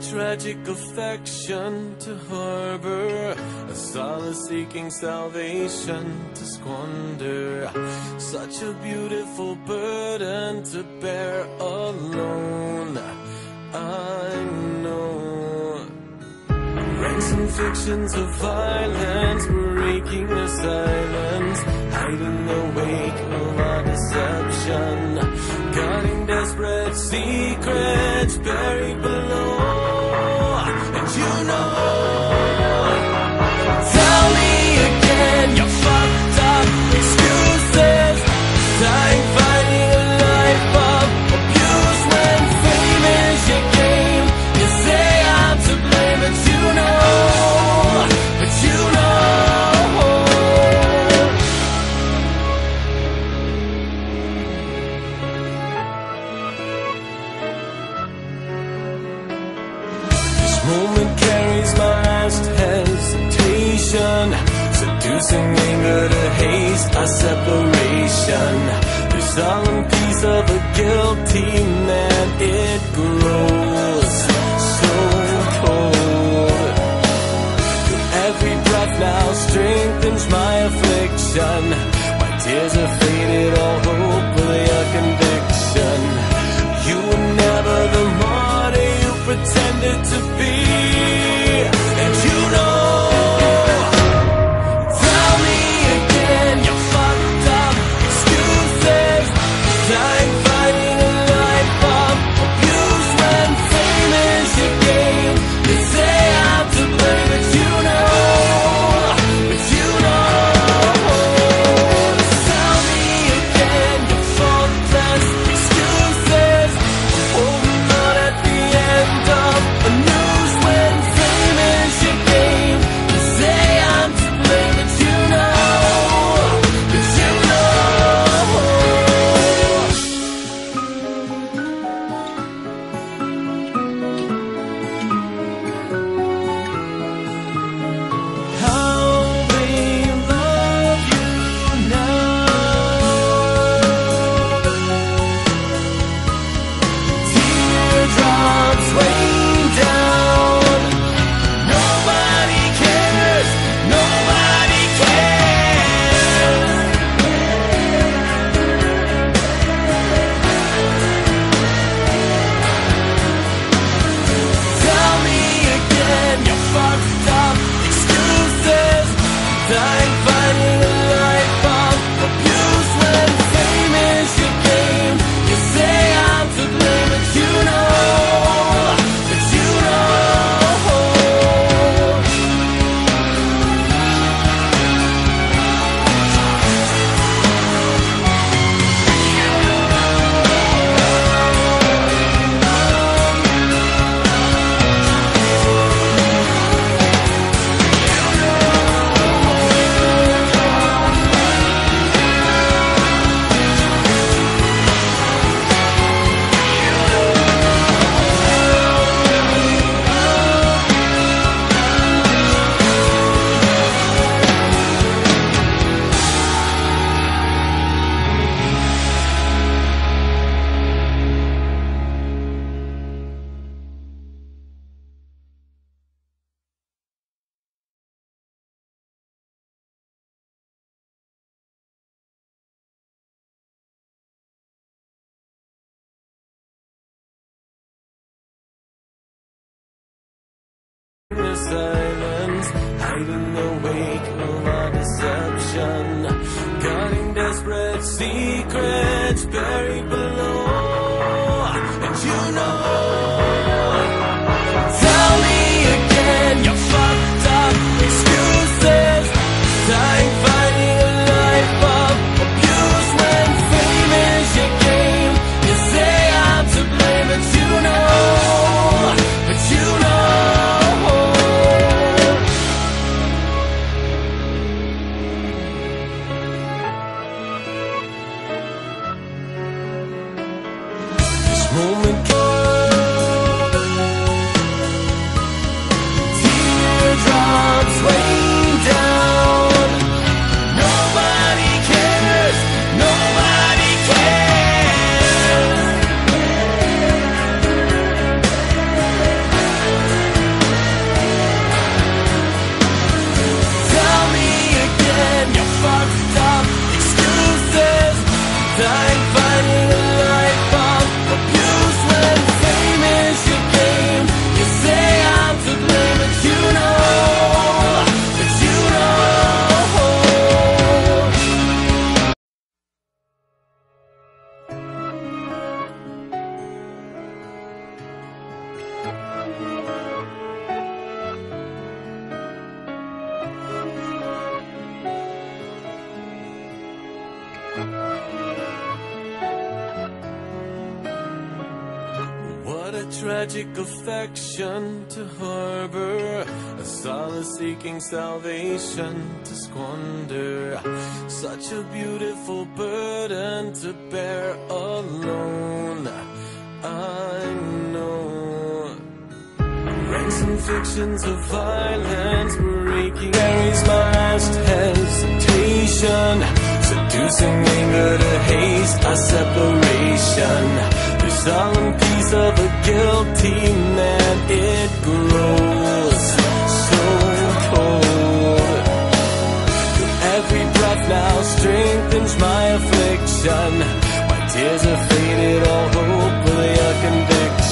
tragic affection to harbor, a solace seeking salvation to squander. Such a beautiful burden to bear alone. I know. Ransom fictions of violence breaking the silence, hiding the wake of our deception, guarding desperate secrets. buried. under the haze separation. The solemn peace of a guilty man, it grows so cold. Every breath now strengthens my affliction. My tears have faded all hope. the silence, hiding the wake of our deception, guarding desperate secrets buried below. Tragic affection to harbor, a solace seeking salvation to squander. Such a beautiful burden to bear alone. I know. Ransom fictions of violence breaking Mary's last hesitation Seducing anger to haste a separation Solemn peace of a guilty man It grows so cold Every breath now strengthens my affliction. My tears have faded, all hope with your conviction.